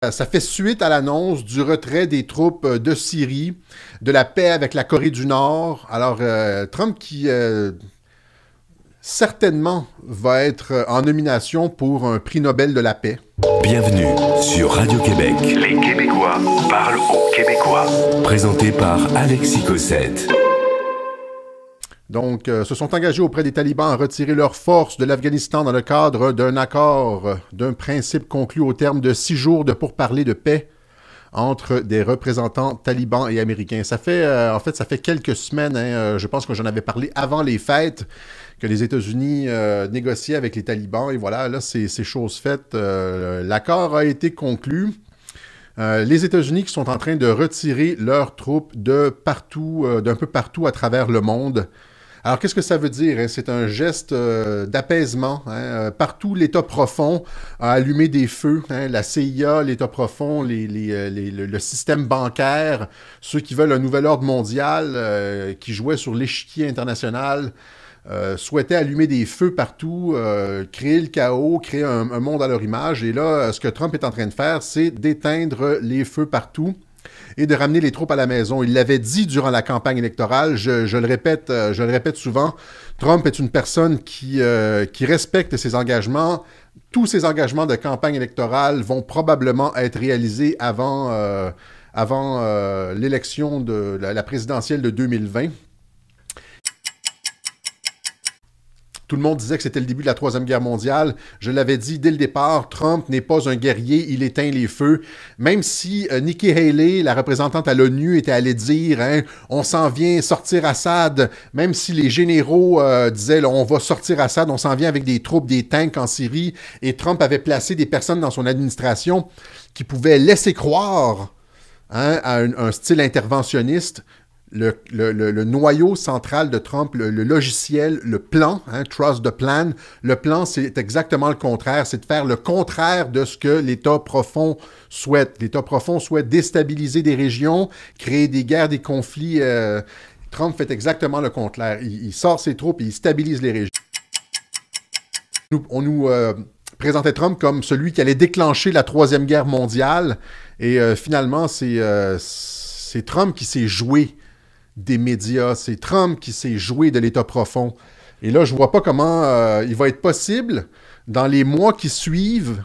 Ça fait suite à l'annonce du retrait des troupes euh, de Syrie, de la paix avec la Corée du Nord. Alors, euh, Trump qui euh, certainement va être en nomination pour un prix Nobel de la paix. Bienvenue sur Radio-Québec. Les Québécois parlent aux Québécois. Présenté par Alexis Cossette. Donc, se sont engagés auprès des talibans à retirer leurs forces de l'Afghanistan dans le cadre d'un accord, d'un principe conclu au terme de six jours de pourparlers de paix entre des représentants talibans et américains. Ça fait, euh, en fait, ça fait quelques semaines, hein, euh, je pense que j'en avais parlé avant les fêtes, que les États-Unis euh, négociaient avec les talibans, et voilà, là, c'est chose faite. L'accord a été conclu. les États-Unis qui sont en train de retirer leurs troupes de partout, d'un peu partout à travers le monde. Alors, qu'est-ce que ça veut dire? Hein? C'est un geste euh, d'apaisement. Hein? Euh, partout, l'État profond a allumé des feux. Hein? La CIA, l'État profond, euh, le système bancaire, ceux qui veulent un nouvel ordre mondial, qui jouaient sur l'échiquier international, souhaitaient allumer des feux partout, créer le chaos, créer un, un, monde à leur image. Et là, ce que Trump est en train de faire, c'est d'éteindre les feux partout et de ramener les troupes à la maison. Il l'avait dit durant la campagne électorale, je, le, répète, euh, le répète souvent, Trump est une personne qui, euh, qui respecte ses engagements. Tous ses engagements de campagne électorale vont probablement être réalisés avant, euh, avant l'élection de la présidentielle de 2020. Tout le monde disait que c'était le début de la Troisième Guerre mondiale. Je l'avais dit dès le départ, Trump n'est pas un guerrier, il éteint les feux. Même si euh, Nikki Haley, la représentante à l'ONU, était allée dire hein, on s'en vient sortir Assad, même si les généraux euh, disaient on va sortir Assad, on s'en vient avec des troupes, des tanks en Syrie, et Trump avait placé des personnes dans son administration qui pouvaient laisser croire hein, à un, style interventionniste le, noyau central de Trump, le, logiciel, le plan, hein, Trust the Plan, le plan, c'est exactement le contraire, c'est de faire le contraire de ce que l'État profond souhaite. L'État profond souhaite déstabiliser des régions, créer des guerres, des conflits. Euh, Trump fait exactement le contraire. Il, sort ses troupes et il stabilise les régions. on nous euh, présentait Trump comme celui qui allait déclencher la Troisième Guerre mondiale, et euh, finalement, c'est Trump qui s'est joué des médias. C'est Trump qui s'est joué de l'État profond. Et là, je vois pas comment euh, il va être possible, dans les mois qui suivent,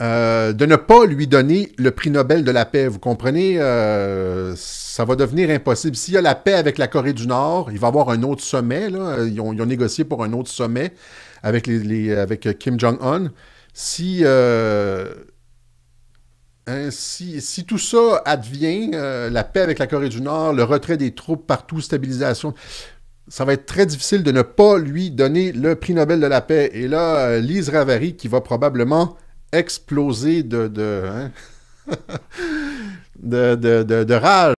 euh, de ne pas lui donner le prix Nobel de la paix. Vous comprenez? Euh, ça va devenir impossible. S'il y a la paix avec la Corée du Nord, il va y avoir un autre sommet. Ils, ont, négocié pour un autre sommet avec Kim Jong-un. Si Hein, si, tout ça advient, euh, la paix avec la Corée du Nord, le retrait des troupes partout, stabilisation, ça va être très difficile de ne pas lui donner le prix Nobel de la paix. Et là, euh, Lise Ravary qui va probablement exploser de, hein, rage.